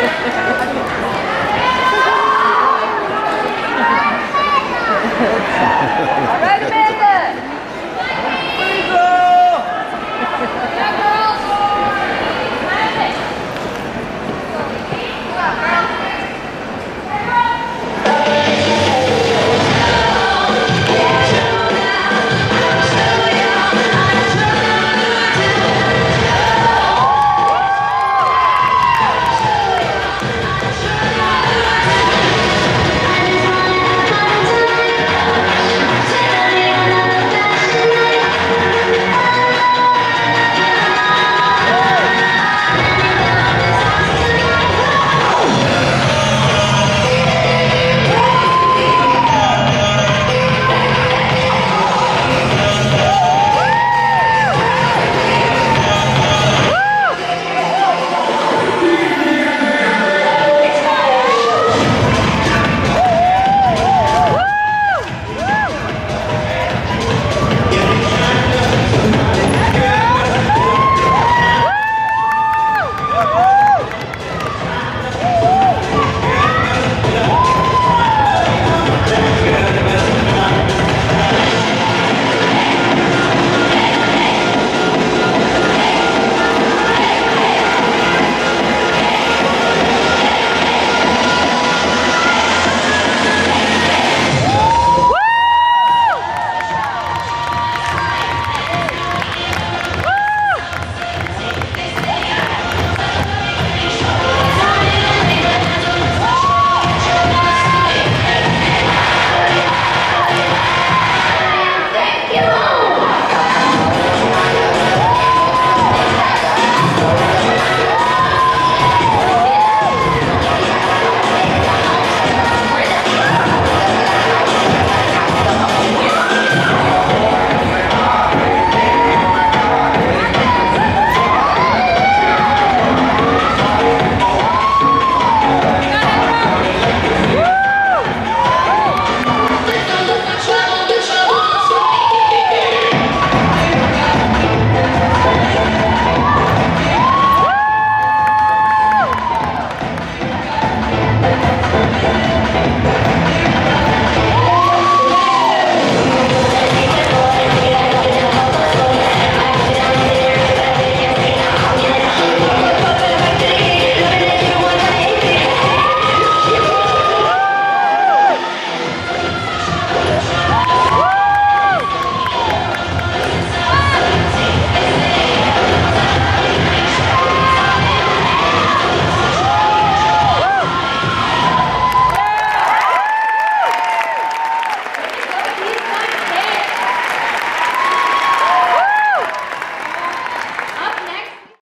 Gracias.